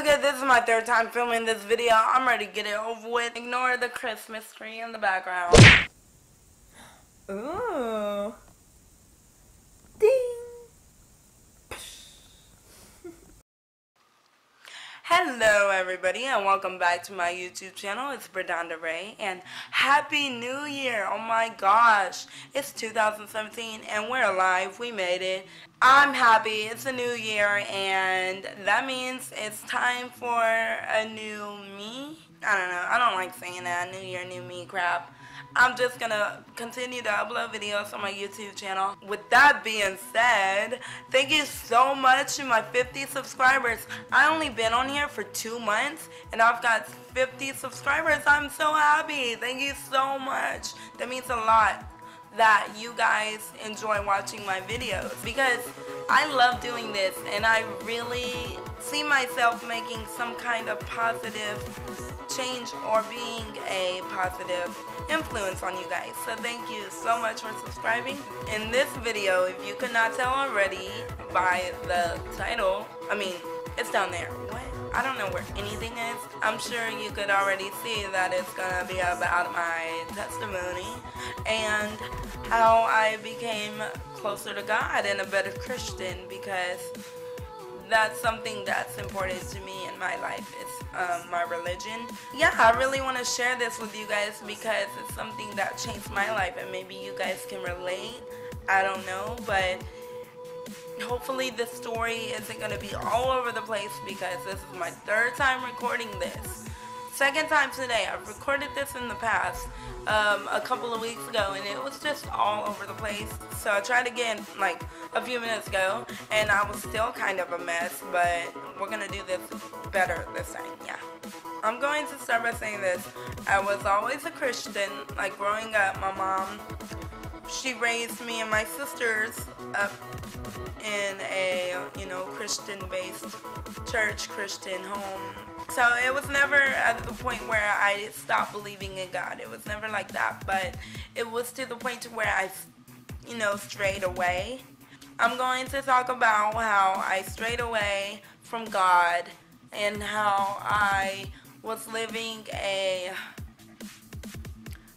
Okay, this is my third time filming this video. I'm ready to get it over with. Ignore the Christmas tree in the background. Ooh. Hello everybody and welcome back to my YouTube channel. It's Bre'Donda Rae and Happy New Year. Oh my gosh. It's 2017 and we're alive. We made it. I'm happy. It's a new year and that means it's time for a new me. I don't know. I don't like saying that. New year, new me crap. I'm just gonna continue to upload videos on my YouTube channel. With that being said, thank you so much to my 50 subscribers. I only been on here for two months and I've got 50 subscribers. I'm so happy. Thank you so much. That means a lot that you guys enjoy watching my videos because I love doing this and I really see myself making some kind of positive change or being a positive influence on you guys. So thank you so much for subscribing. In this video, if you could not tell already by the title, I mean, it's down there. I don't know where anything is. I'm sure you could already see that it's gonna be about my testimony and how I became closer to God and a better Christian because that's something that's important to me in my life. It's um, my religion. Yeah, I really want to share this with you guys because it's something that changed my life and maybe you guys can relate. I don't know, but hopefully this story isn't going to be all over the place because this is my third time recording this. Second time today. I've recorded this in the past um, a couple of weeks ago and it was just all over the place. So I tried again like a few minutes ago and I was still kind of a mess but we're going to do this better this time. Yeah. I'm going to start by saying this. I was always a Christian. Like growing up, my mom, she raised me and my sisters up Christian-based church, Christian home. So it was never at the point where I stopped believing in God. It was never like that. But it was to the point to where I, you know, strayed away. I'm going to talk about how I strayed away from God and how I was living a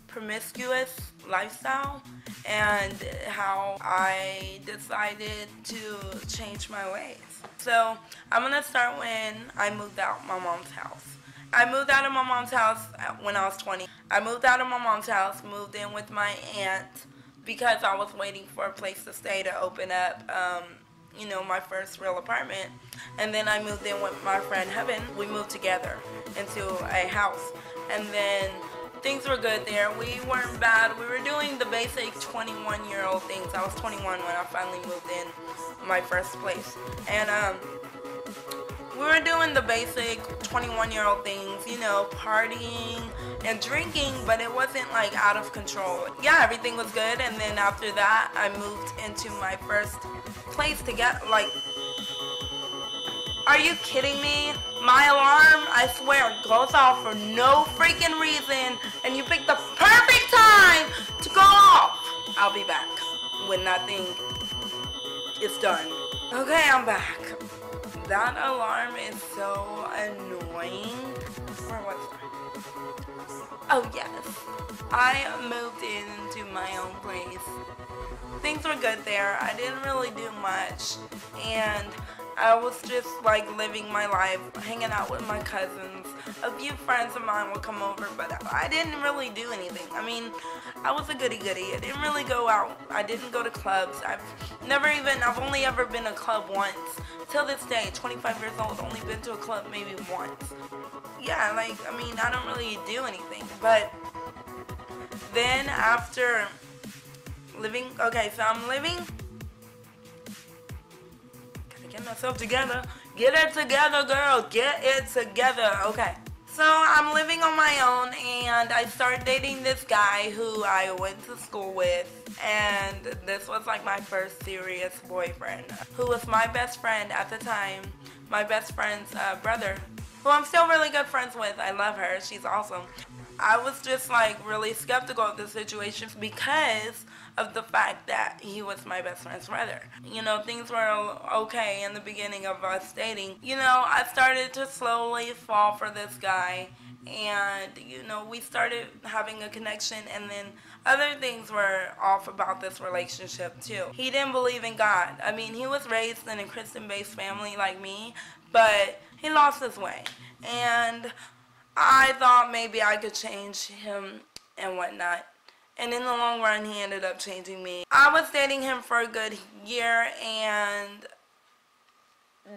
promiscuous lifestyle and how I decided to change my ways. So I'm going to start when I moved out my mom's house. I moved out of my mom's house when I was 20. I moved out of my mom's house, moved in with my aunt because I was waiting for a place to stay to open up, um, you know, my first real apartment. And then I moved in with my friend Heaven. We moved together into a house. And then things were good there. We weren't bad. We were doing the basic 21 year old things. I was 21 when I finally moved in my first place. And um, we were doing the basic 21 year old things, you know, partying and drinking, but it wasn't like out of control. Yeah, everything was good. And then after that, I moved into my first place to get like are you kidding me? My alarm, I swear, goes off for no freaking reason, and you picked the perfect time to go off. I'll be back when that is done. Okay, I'm back. That alarm is so annoying. Oh, yes. I moved into my own place. Things were good there. I didn't really do much, and I was just like living my life, hanging out with my cousins. A few friends of mine would come over, but I didn't really do anything. I mean, I was a goody goody. I didn't really go out. I didn't go to clubs. I've never even, I've only ever been to a club once. Till this day, 25 years old, only been to a club maybe once. Yeah, like, I mean, I don't really do anything. But then after living, okay, so I'm living get myself together. Get it together, girl. Get it together. Okay. So I'm living on my own and I started dating this guy who I went to school with and this was like my first serious boyfriend who was my best friend at the time, my best friend's uh, brother who I'm still really good friends with. I love her. She's awesome. I was just like really skeptical of the situation because of the fact that he was my best friend's brother. You know, things were okay in the beginning of us dating. You know, I started to slowly fall for this guy and you know we started having a connection and then other things were off about this relationship too he didn't believe in god i mean he was raised in a christian based family like me but he lost his way and i thought maybe i could change him and whatnot and in the long run he ended up changing me i was dating him for a good year and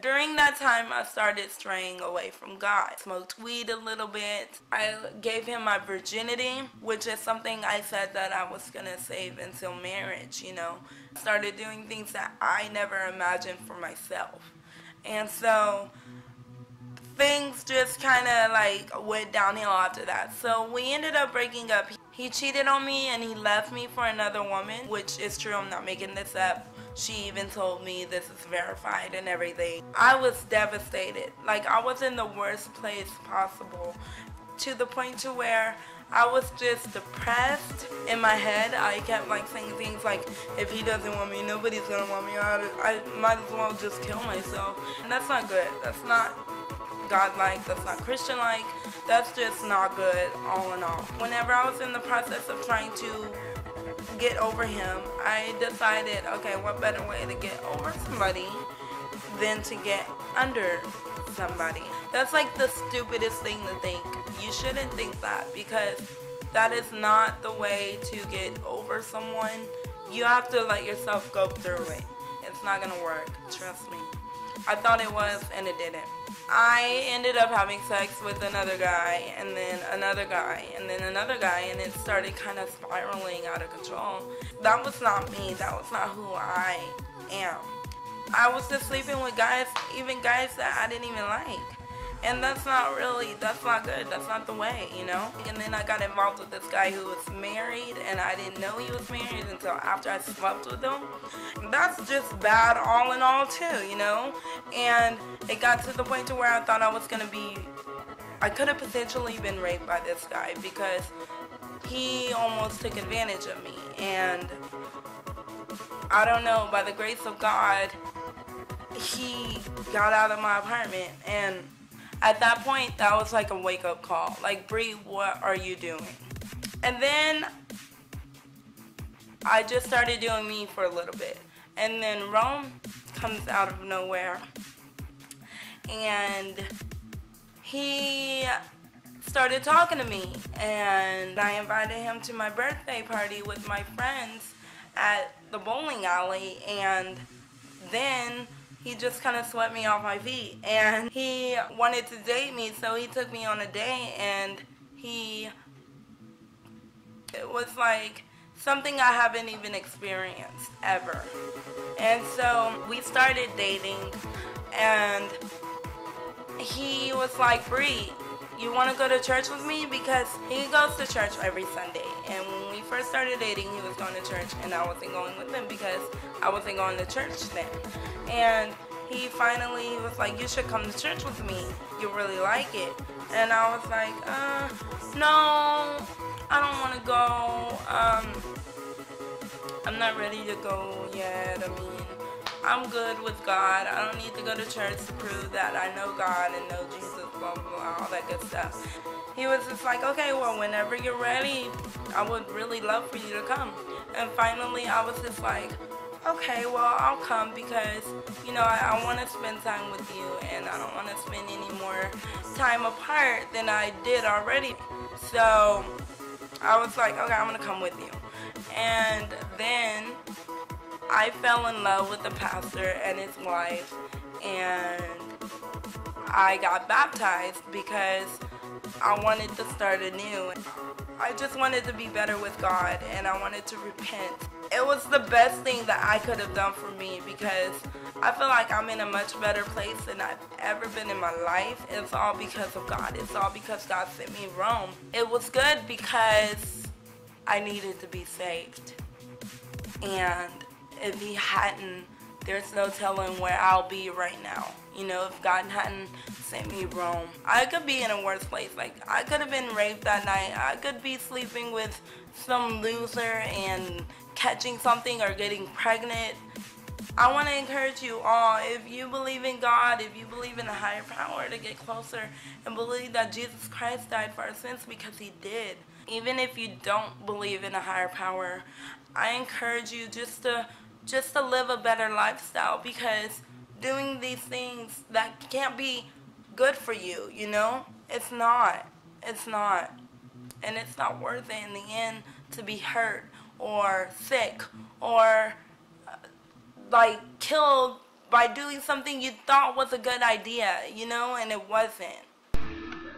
during that time, I started straying away from God. Smoked weed a little bit. I gave him my virginity, which is something I said that I was going to save until marriage, you know. Started doing things that I never imagined for myself. And so things just kind of like went downhill after that. So we ended up breaking up. He cheated on me and he left me for another woman, which is true. I'm not making this up. She even told me this is verified and everything. I was devastated. Like I was in the worst place possible to the point to where I was just depressed in my head. I kept like saying things like, if he doesn't want me, nobody's gonna want me. I, I might as well just kill myself. And that's not good. That's not God-like. That's not Christian-like. That's just not good all in all. Whenever I was in the process of trying to get over him, I decided, okay, what better way to get over somebody than to get under somebody. That's like the stupidest thing to think. You shouldn't think that because that is not the way to get over someone. You have to let yourself go through it. It's not gonna work, trust me. I thought it was and it didn't. I ended up having sex with another guy and then another guy and then another guy and it started kind of spiraling out of control. That was not me. That was not who I am. I was just sleeping with guys, even guys that I didn't even like. And that's not really, that's not good. That's not the way, you know? And then I got involved with this guy who was married and I didn't know he was married until after I slept with him. That's just bad all in all too, you know? And it got to the point to where I thought I was to be, I could have potentially been raped by this guy because he almost took advantage of me. And I don't know, by the grace of God, he got out of my apartment and at that point, that was like a wake up call. Like, Bree, what are you doing? And then I just started doing me for a little bit. And then Rome comes out of nowhere. And he started talking to me. And I invited him to my birthday party with my friends at the bowling alley. And then he just kind of swept me off my feet. And he wanted to date me, so he took me on a date and he, it was like something I haven't even experienced ever. And so we started dating and he was like, Bree, you want to go to church with me? Because he goes to church every Sunday. And first started dating, he was going to church and I wasn't going with him because I wasn't going to church then. And he finally was like, you should come to church with me. You really like it. And I was like, uh, no, I don't want to go. Um, I'm not ready to go yet. I mean, I'm good with God. I don't need to go to church to prove that I know God and know Jesus, that good stuff. He was just like, okay, well, whenever you're ready, I would really love for you to come. And finally, I was just like, okay, well, I'll come because, you know, I, I want to spend time with you and I don't want to spend any more time apart than I did already. So I was like, okay, I'm going to come with you. And then I fell in love with the pastor and his wife and I got baptized because I wanted to start anew. I just wanted to be better with God and I wanted to repent it was the best thing that I could have done for me because I feel like I'm in a much better place than I've ever been in my life. It's all because of God. It's all because God sent me Rome. It was good because I needed to be saved. And if he hadn't, there's no telling where I'll be right now, You know, if God hadn't sent me Rome, I could be in a worse place. Like, I could have been raped that night. I could be sleeping with some loser and catching something or getting pregnant. I want to encourage you all, if you believe in God, if you believe in a higher power, to get closer and believe that Jesus Christ died for our sins because he did. Even if you don't believe in a higher power, I encourage you just to just to live a better lifestyle because doing these things that can't be good for you, you know? It's not. It's not. And it's not worth it in the end to be hurt or sick or uh, like killed by doing something you thought was a good idea, you know, and it wasn't.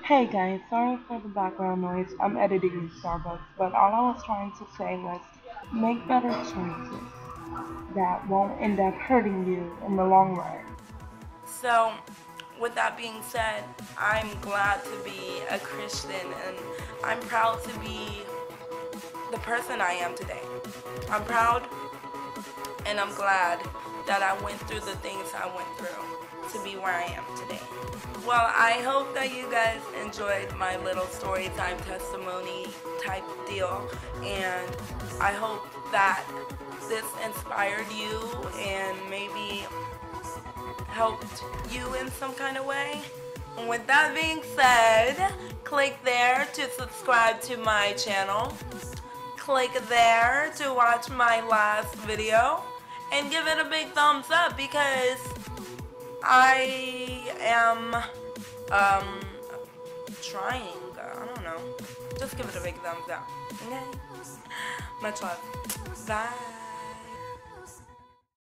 Hey guys, sorry for the background noise. I'm editing Starbucks, but all I was trying to say was make better choices that won't end up hurting you in the long run. So, with that being said, I'm glad to be a Christian and I'm proud to be the person I am today. I'm proud and I'm glad that I went through the things I went through to be where I am today. Well, I hope that you guys enjoyed my little story time testimony type deal, and I hope that this inspired you and maybe helped you in some kind of way. And with that being said, click there to subscribe to my channel. Click there to watch my last video and give it a big thumbs up because I am um trying. I don't know. Just give it a big thumbs up. Okay? Much love. Bye.